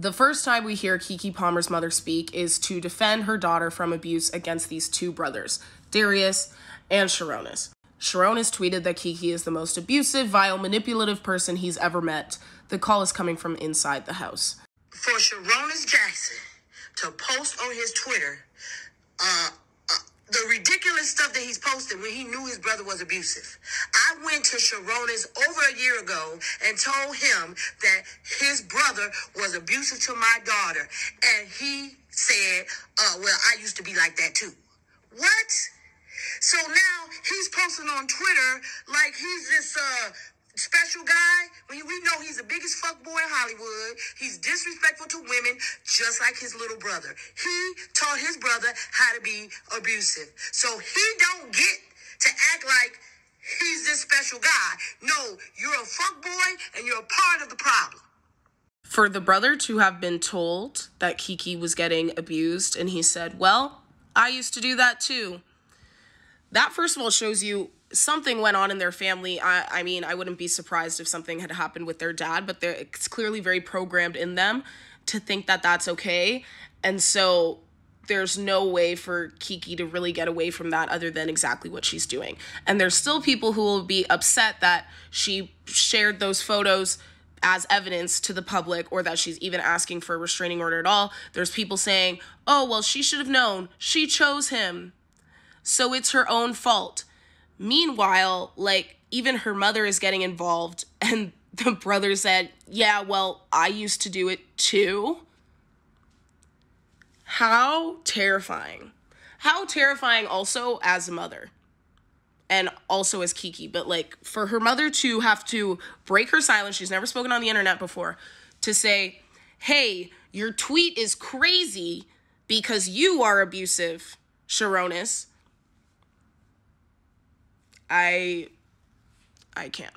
The first time we hear Keke Palmer's mother speak is to defend her daughter from abuse against these two brothers, Darius and Sharonis. Sharonis tweeted that Keke is the most abusive, vile, manipulative person he's ever met. The call is coming from inside the house. For Sharonis Jackson to post on his Twitter uh, stuff that he's posted when he knew his brother was abusive. I went to Sharonis over a year ago and told him that his brother was abusive to my daughter. And he said, uh, well, I used to be like that too. What? So now he's posting on Twitter like he's this uh, special guy. We, we know he's the biggest fuck boy in Hollywood. He's disrespectful to women, just like his little brother. He taught his brother how to be abusive. So he don't get to act like he's this special guy. No, you're a fuck boy and you're a part of the problem. For the brother to have been told that Keke was getting abused, and he said, Well, I used to do that too. That, first of all, shows you something went on in their family. I, I mean, I wouldn't be surprised if something had happened with their dad, but it's clearly very programmed in them to think that that's okay. And so there's no way for Keke to really get away from that other than exactly what she's doing. And there's still people who will be upset that she shared those photos as evidence to the public or that she's even asking for a restraining order at all. There's people saying, oh, well, she should have known. She chose him. So it's her own fault. Meanwhile, like even her mother is getting involved and the brother said, "Yeah, well, I used to do it too." How terrifying. How terrifying also as a mother and also as Keke, but like for her mother to have to break her silence, she's never spoken on the internet before, to say, hey, your tweet is crazy because you are abusive, Sharonis. I I can't.